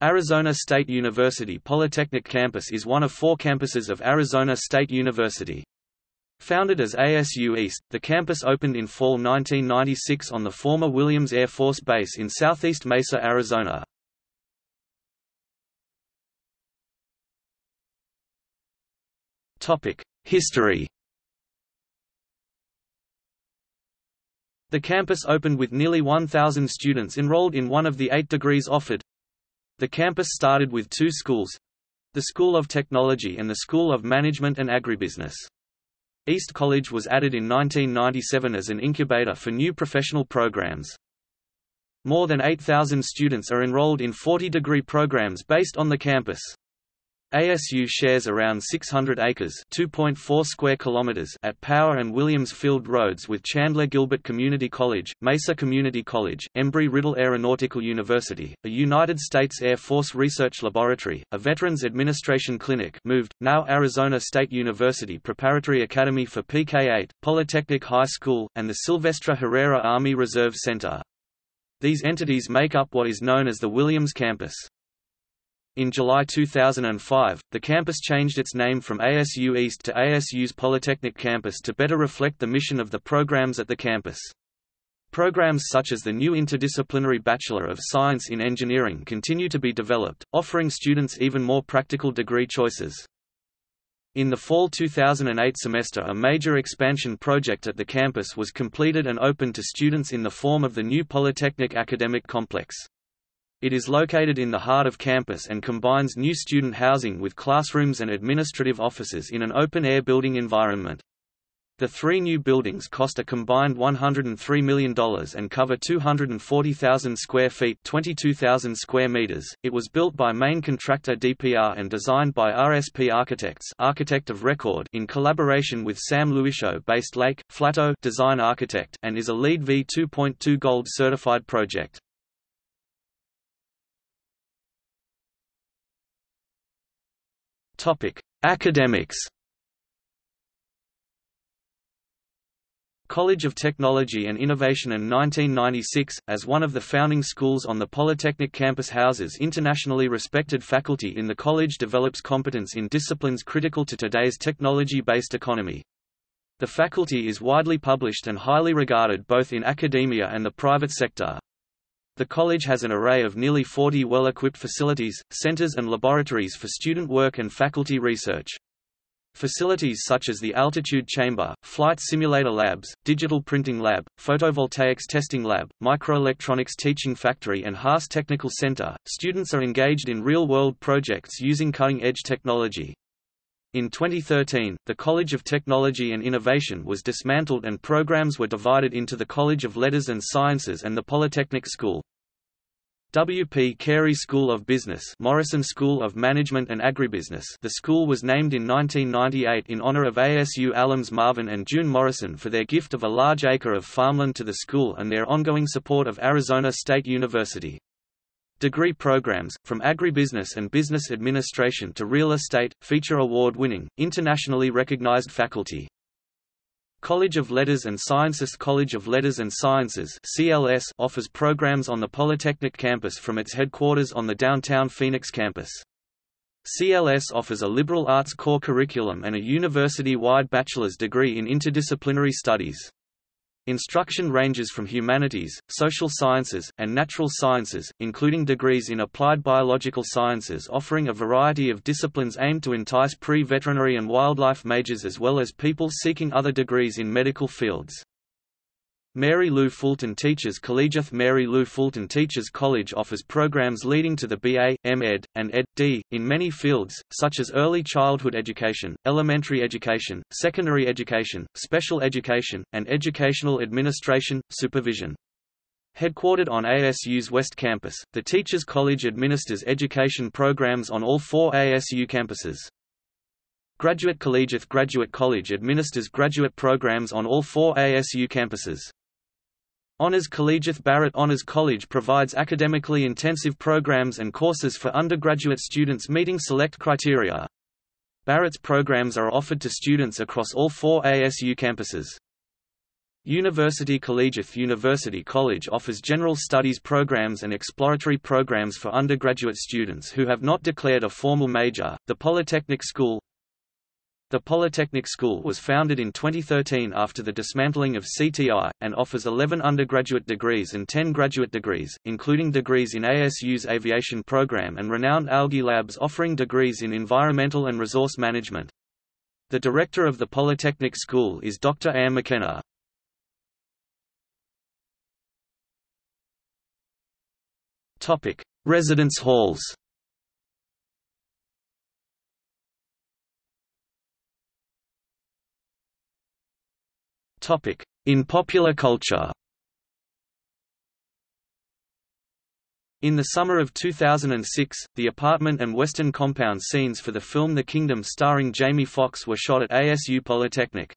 Arizona State University Polytechnic Campus is one of four campuses of Arizona State University. Founded as ASU East, the campus opened in fall 1996 on the former Williams Air Force Base in southeast Mesa, Arizona. History The campus opened with nearly 1,000 students enrolled in one of the eight degrees offered, the campus started with two schools the School of Technology and the School of Management and Agribusiness. East College was added in 1997 as an incubator for new professional programs. More than 8,000 students are enrolled in 40 degree programs based on the campus. ASU shares around 600 acres (2.4 square kilometers) at Power and Williams Field Roads with Chandler Gilbert Community College, Mesa Community College, Embry-Riddle Aeronautical University, a United States Air Force Research Laboratory, a Veterans Administration Clinic moved, now Arizona State University Preparatory Academy for PK-8, Polytechnic High School, and the Silvestre Herrera Army Reserve Center. These entities make up what is known as the Williams Campus. In July 2005, the campus changed its name from ASU East to ASU's Polytechnic Campus to better reflect the mission of the programs at the campus. Programs such as the new Interdisciplinary Bachelor of Science in Engineering continue to be developed, offering students even more practical degree choices. In the fall 2008 semester a major expansion project at the campus was completed and opened to students in the form of the new Polytechnic Academic Complex. It is located in the heart of campus and combines new student housing with classrooms and administrative offices in an open-air building environment. The three new buildings cost a combined $103 million and cover 240,000 square feet 22,000 square meters. It was built by main contractor DPR and designed by RSP Architects architect of record in collaboration with Sam Luisho-based Lake, Flato design architect and is a LEED v2.2 Gold certified project. Topic: Academics. College of Technology and Innovation in 1996, as one of the founding schools on the Polytechnic campus houses internationally respected faculty in the college develops competence in disciplines critical to today's technology-based economy. The faculty is widely published and highly regarded both in academia and the private sector. The college has an array of nearly 40 well-equipped facilities, centers and laboratories for student work and faculty research. Facilities such as the Altitude Chamber, Flight Simulator Labs, Digital Printing Lab, Photovoltaics Testing Lab, Microelectronics Teaching Factory and Haas Technical Center, students are engaged in real-world projects using cutting-edge technology. In 2013, the College of Technology and Innovation was dismantled and programs were divided into the College of Letters and Sciences and the Polytechnic School. W. P. Carey School of Business Morrison School of Management and Agribusiness The school was named in 1998 in honor of ASU alums Marvin and June Morrison for their gift of a large acre of farmland to the school and their ongoing support of Arizona State University. Degree programs, from agribusiness and business administration to real estate, feature award-winning, internationally recognized faculty. College of Letters and Sciences College of Letters and Sciences CLS offers programs on the Polytechnic campus from its headquarters on the downtown Phoenix campus. CLS offers a liberal arts core curriculum and a university-wide bachelor's degree in interdisciplinary studies. Instruction ranges from humanities, social sciences, and natural sciences, including degrees in applied biological sciences offering a variety of disciplines aimed to entice pre-veterinary and wildlife majors as well as people seeking other degrees in medical fields. Mary Lou Fulton Teachers Collegiate Mary Lou Fulton Teachers College offers programs leading to the BA, M.Ed, and Ed.D. in many fields, such as early childhood education, elementary education, secondary education, special education, and educational administration, supervision. Headquartered on ASU's West Campus, the Teachers College administers education programs on all four ASU campuses. Graduate Collegiate Graduate College administers graduate programs on all four ASU campuses. Honors Collegiate Barrett Honors College provides academically intensive programs and courses for undergraduate students meeting select criteria. Barrett's programs are offered to students across all four ASU campuses. University Collegiate University College offers general studies programs and exploratory programs for undergraduate students who have not declared a formal major. The Polytechnic School The Polytechnic School was founded in 2013 after the dismantling of CTI, and offers 11 undergraduate degrees and 10 graduate degrees, including degrees in ASU's aviation program and renowned algae labs offering degrees in environmental and resource management. The director of the Polytechnic School is Dr. Anne McKenna. Residence halls. In popular culture. In the summer of 2006, the apartment and western compound scenes for the film The Kingdom starring Jamie Foxx were shot at ASU Polytechnic.